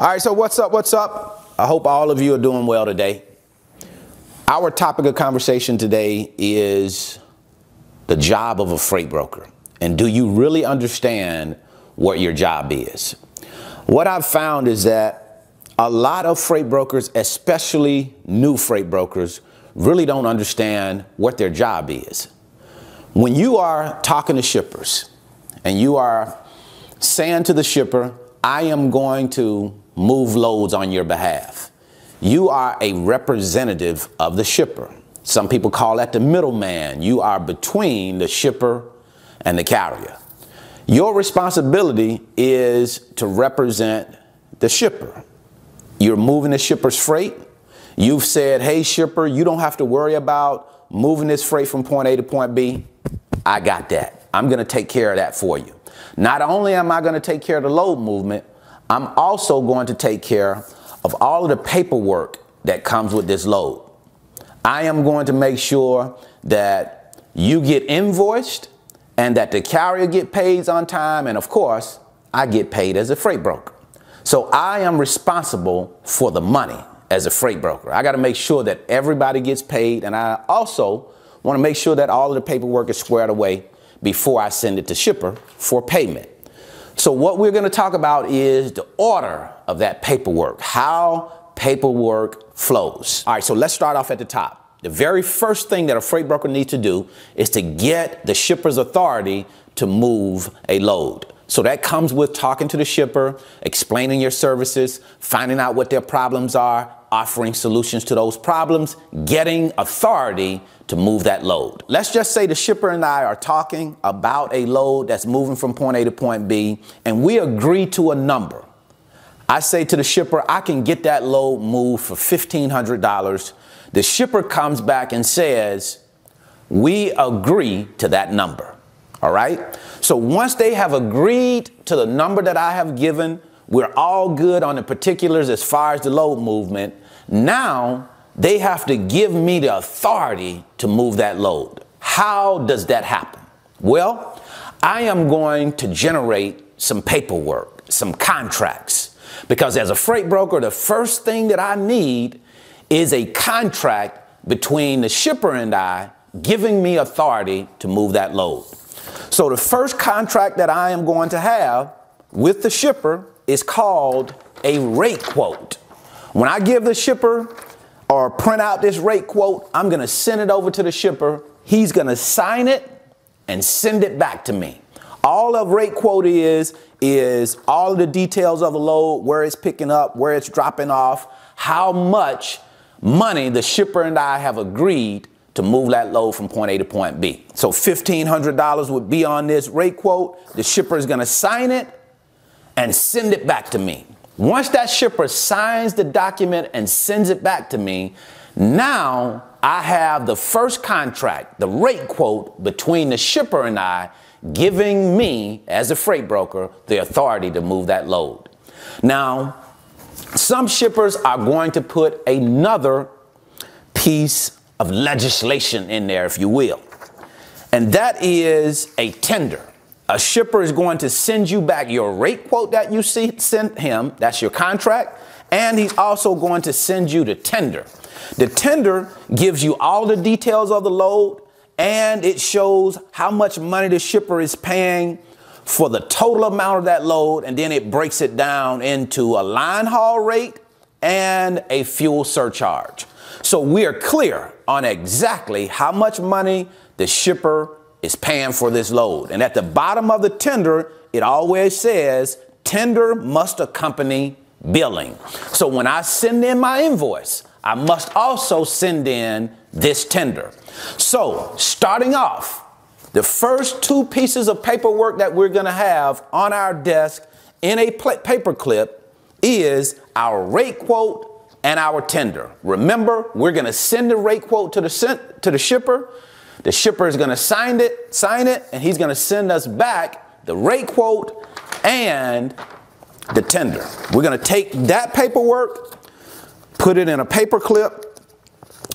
All right, so what's up? What's up? I hope all of you are doing well today. Our topic of conversation today is the job of a freight broker. And do you really understand what your job is? What I've found is that a lot of freight brokers, especially new freight brokers, really don't understand what their job is. When you are talking to shippers and you are saying to the shipper, I am going to move loads on your behalf. You are a representative of the shipper. Some people call that the middleman. You are between the shipper and the carrier. Your responsibility is to represent the shipper. You're moving the shipper's freight. You've said, hey, shipper, you don't have to worry about moving this freight from point A to point B. I got that. I'm going to take care of that for you. Not only am I going to take care of the load movement, I'm also going to take care of all of the paperwork that comes with this load. I am going to make sure that you get invoiced and that the carrier get paid on time and of course I get paid as a freight broker. So I am responsible for the money as a freight broker. I got to make sure that everybody gets paid and I also want to make sure that all of the paperwork is squared away before I send it to shipper for payment. So what we're going to talk about is the order of that paperwork, how paperwork flows. All right, so let's start off at the top. The very first thing that a freight broker needs to do is to get the shipper's authority to move a load. So that comes with talking to the shipper, explaining your services, finding out what their problems are, offering solutions to those problems, getting authority to move that load. Let's just say the shipper and I are talking about a load that's moving from point A to point B, and we agree to a number. I say to the shipper, I can get that load moved for $1,500. The shipper comes back and says, we agree to that number. All right. So once they have agreed to the number that I have given, we're all good on the particulars as far as the load movement. Now they have to give me the authority to move that load. How does that happen? Well, I am going to generate some paperwork, some contracts. Because as a freight broker, the first thing that I need is a contract between the shipper and I giving me authority to move that load. So the first contract that I am going to have with the shipper is called a rate quote. When I give the shipper or print out this rate quote, I'm to send it over to the shipper. He's to sign it and send it back to me. All of rate quote is is all the details of the load, where it's picking up, where it's dropping off, how much money the shipper and I have agreed to move that load from point A to point B. So $1,500 would be on this rate quote. The shipper is to sign it and send it back to me. Once that shipper signs the document and sends it back to me, now I have the first contract, the rate quote between the shipper and I, giving me, as a freight broker, the authority to move that load. Now, some shippers are going to put another piece of legislation in there, if you will, and that is a tender. A shipper is going to send you back your rate quote that you see, sent him, that's your contract, and he's also going to send you the tender. The tender gives you all the details of the load and it shows how much money the shipper is paying for the total amount of that load, and then it breaks it down into a line haul rate and a fuel surcharge. So we are clear on exactly how much money the shipper is paying for this load. And at the bottom of the tender, it always says tender must accompany billing. So when I send in my invoice, I must also send in this tender. So starting off, the first two pieces of paperwork that we're going to have on our desk in a paper clip is our rate quote and our tender. Remember, we're going to send the rate quote to the to the shipper. The shipper is going to sign it, sign it, and he's going to send us back the rate quote and the tender. We're going to take that paperwork, put it in a paper clip,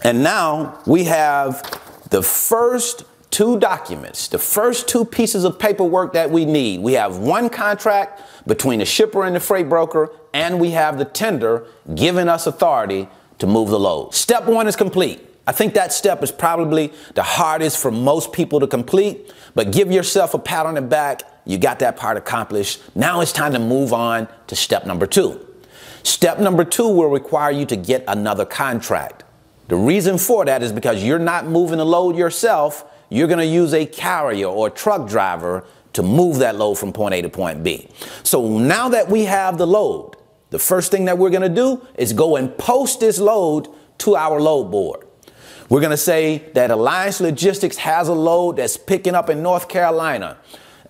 and now we have the first two documents, the first two pieces of paperwork that we need. We have one contract between the shipper and the freight broker, and we have the tender giving us authority to move the load. Step one is complete. I think that step is probably the hardest for most people to complete, but give yourself a pat on the back. You got that part accomplished. Now it's time to move on to step number two. Step number two will require you to get another contract. The reason for that is because you're not moving the load yourself. You're going to use a carrier or a truck driver to move that load from point A to point B. So now that we have the load, the first thing that we're going to do is go and post this load to our load board. We're going to say that Alliance Logistics has a load that's picking up in North Carolina,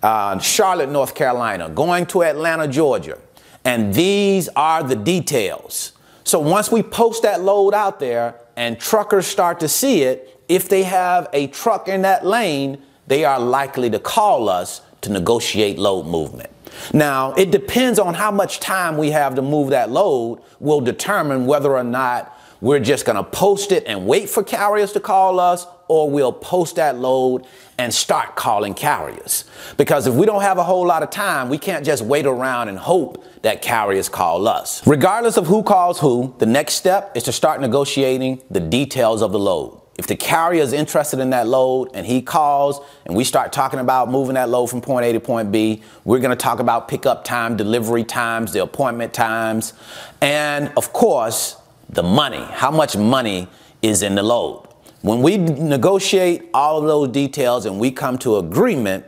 uh, Charlotte, North Carolina, going to Atlanta, Georgia. And these are the details. So once we post that load out there and truckers start to see it, if they have a truck in that lane, they are likely to call us to negotiate load movement. Now, it depends on how much time we have to move that load will determine whether or not we're just going to post it and wait for carriers to call us, or we'll post that load and start calling carriers. Because if we don't have a whole lot of time, we can't just wait around and hope that carriers call us. Regardless of who calls who, the next step is to start negotiating the details of the load. If the carrier is interested in that load and he calls and we start talking about moving that load from point A to point B, we're going to talk about pickup time, delivery times, the appointment times, and of course, the money, how much money is in the load. When we negotiate all of those details and we come to agreement,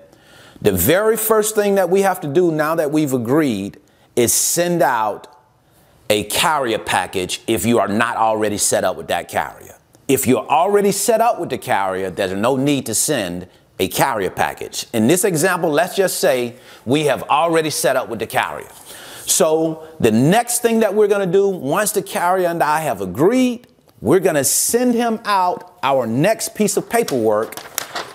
the very first thing that we have to do now that we've agreed is send out a carrier package if you are not already set up with that carrier. If you're already set up with the carrier, there's no need to send a carrier package. In this example, let's just say we have already set up with the carrier. So the next thing that we're going to do, once the carrier and I have agreed, we're going to send him out. Our next piece of paperwork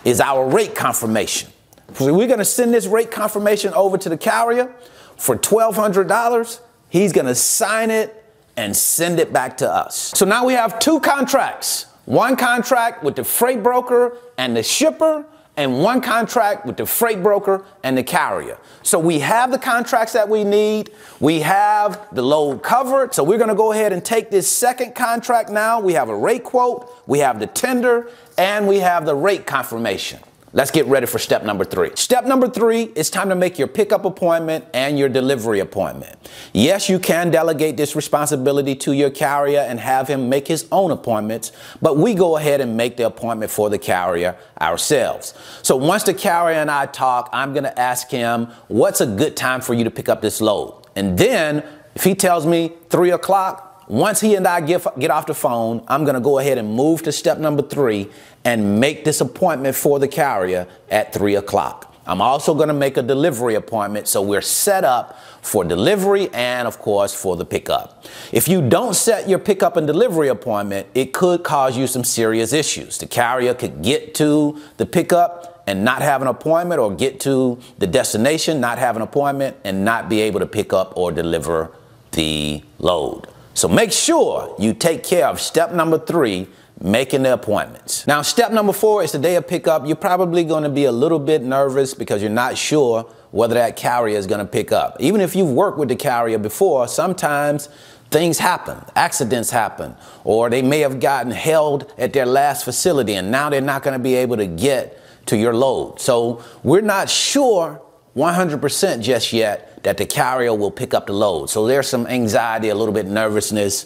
is our rate confirmation. So we're going to send this rate confirmation over to the carrier for $1,200. He's going to sign it and send it back to us. So now we have two contracts. One contract with the freight broker and the shipper, and one contract with the freight broker and the carrier. So we have the contracts that we need. We have the load covered. So we're going to go ahead and take this second contract now. We have a rate quote, we have the tender, and we have the rate confirmation. Let's get ready for step number three. Step number three, it's time to make your pickup appointment and your delivery appointment. Yes, you can delegate this responsibility to your carrier and have him make his own appointments, but we go ahead and make the appointment for the carrier ourselves. So once the carrier and I talk, I'm gonna ask him, what's a good time for you to pick up this load? And then if he tells me three o'clock, once he and I get, get off the phone, I'm going to go ahead and move to step number three and make this appointment for the carrier at three o'clock. I'm also going to make a delivery appointment so we're set up for delivery and, of course, for the pickup. If you don't set your pickup and delivery appointment, it could cause you some serious issues. The carrier could get to the pickup and not have an appointment, or get to the destination, not have an appointment, and not be able to pick up or deliver the load. So make sure you take care of step number three, making the appointments. Now, step number four is the day of pickup. You're probably going to be a little bit nervous because you're not sure whether that carrier is going to pick up. Even if you've worked with the carrier before, sometimes things happen, accidents happen, or they may have gotten held at their last facility and now they're not going to be able to get to your load. So we're not sure 100% just yet that the carrier will pick up the load. So there's some anxiety, a little bit nervousness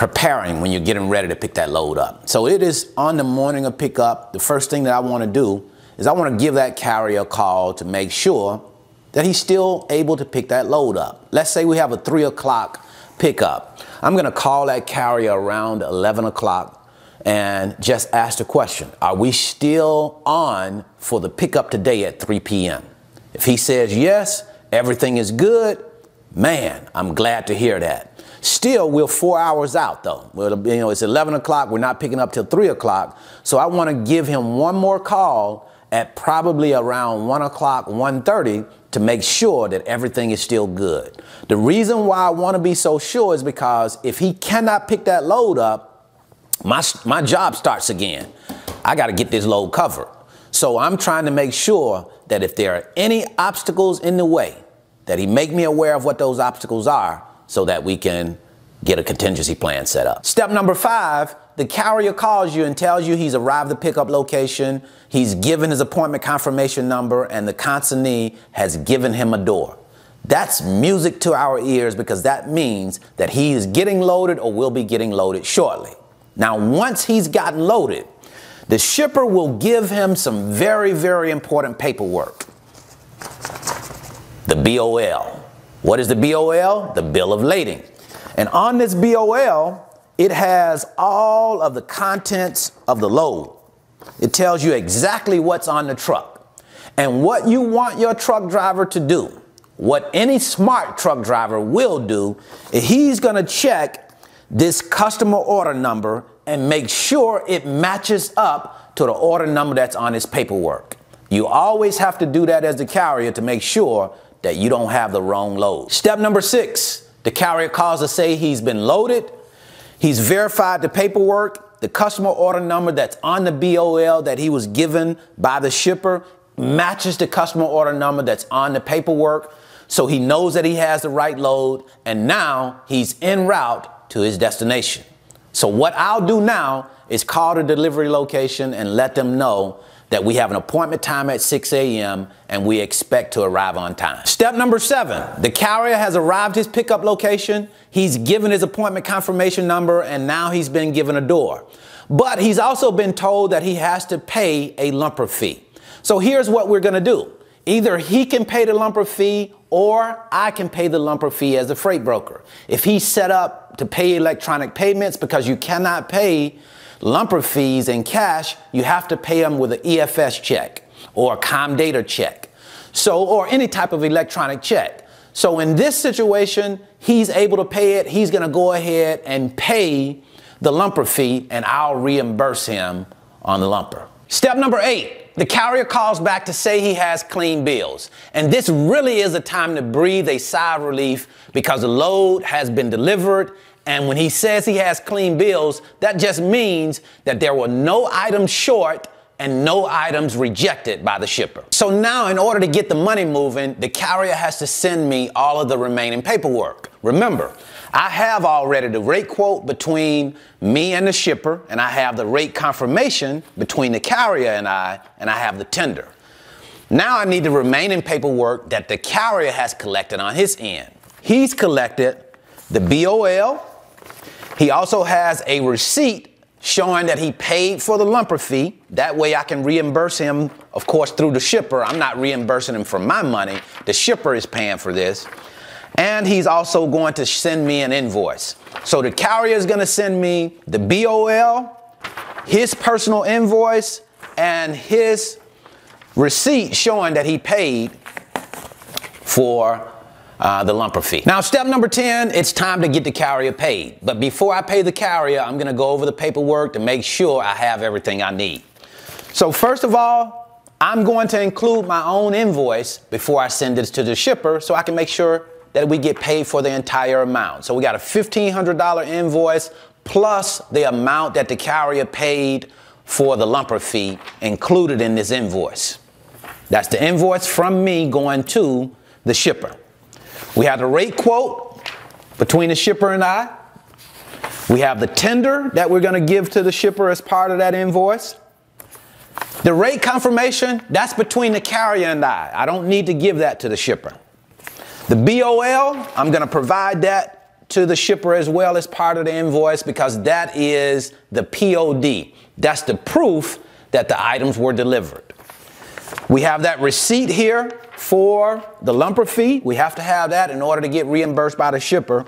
preparing when you're getting ready to pick that load up. So it is on the morning of pickup. The first thing that I want to do is I want to give that carrier a call to make sure that he's still able to pick that load up. Let's say we have a three o'clock pickup. I'm going to call that carrier around 11 o'clock and just ask the question, are we still on for the pickup today at 3 p.m.? If he says yes, everything is good, man, I'm glad to hear that. Still, we're four hours out though. Well, you know, it's 11 o'clock. We're not picking up till three o'clock. So I want to give him one more call at probably around one o'clock, 1.30 to make sure that everything is still good. The reason why I want to be so sure is because if he cannot pick that load up, my, my job starts again. I got to get this load covered. So I'm trying to make sure that if there are any obstacles in the way, that he make me aware of what those obstacles are so that we can get a contingency plan set up. Step number five, the carrier calls you and tells you he's arrived at the pickup location, he's given his appointment confirmation number, and the consignee has given him a door. That's music to our ears because that means that he is getting loaded or will be getting loaded shortly. Now, once he's gotten loaded, the shipper will give him some very, very important paperwork. The BOL. What is the BOL? The bill of lading. And on this BOL, it has all of the contents of the load. It tells you exactly what's on the truck and what you want your truck driver to do. What any smart truck driver will do he's going to check this customer order number and make sure it matches up to the order number that's on his paperwork. You always have to do that as the carrier to make sure that you don't have the wrong load. Step number six, the carrier calls to say he's been loaded. He's verified the paperwork, the customer order number that's on the BOL that he was given by the shipper matches the customer order number that's on the paperwork. So he knows that he has the right load and now he's en route to his destination. So what I'll do now is call the delivery location and let them know that we have an appointment time at 6 a.m. and we expect to arrive on time. Step number seven, the carrier has arrived his pickup location. He's given his appointment confirmation number and now he's been given a door. But he's also been told that he has to pay a lumper fee. So here's what we're gonna do. Either he can pay the lumper fee or I can pay the lumper fee as a freight broker. If he's set up to pay electronic payments because you cannot pay lumper fees in cash, you have to pay them with an EFS check or a Comdata check. So, or any type of electronic check. So in this situation, he's able to pay it. He's going to go ahead and pay the lumper fee and I'll reimburse him on the lumper. Step number eight, the carrier calls back to say he has clean bills. And this really is a time to breathe a sigh of relief because the load has been delivered and when he says he has clean bills, that just means that there were no items short and no items rejected by the shipper. So now in order to get the money moving, the carrier has to send me all of the remaining paperwork. Remember, I have already the rate quote between me and the shipper, and I have the rate confirmation between the carrier and I, and I have the tender. Now I need the remaining paperwork that the carrier has collected on his end. He's collected the BOL, he also has a receipt showing that he paid for the lumper fee. That way I can reimburse him, of course, through the shipper. I'm not reimbursing him for my money. The shipper is paying for this. And he's also going to send me an invoice. So the carrier is going to send me the BOL, his personal invoice, and his receipt showing that he paid for uh, the lumper fee. Now, step number 10, it's time to get the carrier paid. But before I pay the carrier, I'm gonna go over the paperwork to make sure I have everything I need. So first of all, I'm going to include my own invoice before I send this to the shipper so I can make sure that we get paid for the entire amount. So we got a $1,500 invoice plus the amount that the carrier paid for the lumper fee included in this invoice. That's the invoice from me going to the shipper. We have the rate quote between the shipper and I. We have the tender that we're going to give to the shipper as part of that invoice. The rate confirmation, that's between the carrier and I. I don't need to give that to the shipper. The BOL, I'm going to provide that to the shipper as well as part of the invoice because that is the POD. That's the proof that the items were delivered. We have that receipt here for the lumper fee. We have to have that in order to get reimbursed by the shipper.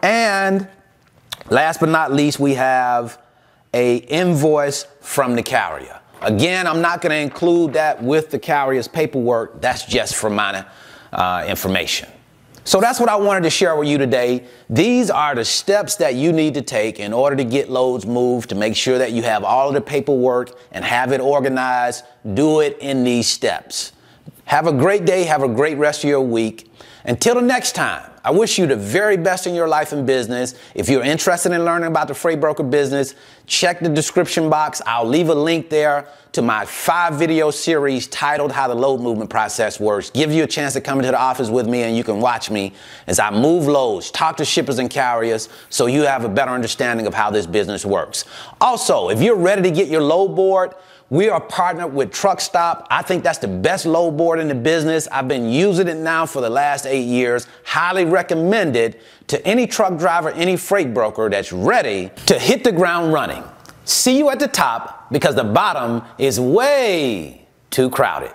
And last but not least, we have a invoice from the carrier. Again, I'm not going to include that with the carrier's paperwork. That's just for my uh, information. So that's what I wanted to share with you today. These are the steps that you need to take in order to get loads moved, to make sure that you have all of the paperwork and have it organized. Do it in these steps. Have a great day. Have a great rest of your week. Until the next time, I wish you the very best in your life and business. If you're interested in learning about the freight broker business, check the description box. I'll leave a link there to my five video series titled How the Load Movement Process Works. Give you a chance to come into the office with me and you can watch me as I move loads, talk to shippers and carriers so you have a better understanding of how this business works. Also, if you're ready to get your load board, we are partnered with Truckstop. I think that's the best load board in the business. I've been using it now for the last eight years. Highly recommended to any truck driver, any freight broker that's ready to hit the ground running. See you at the top because the bottom is way too crowded.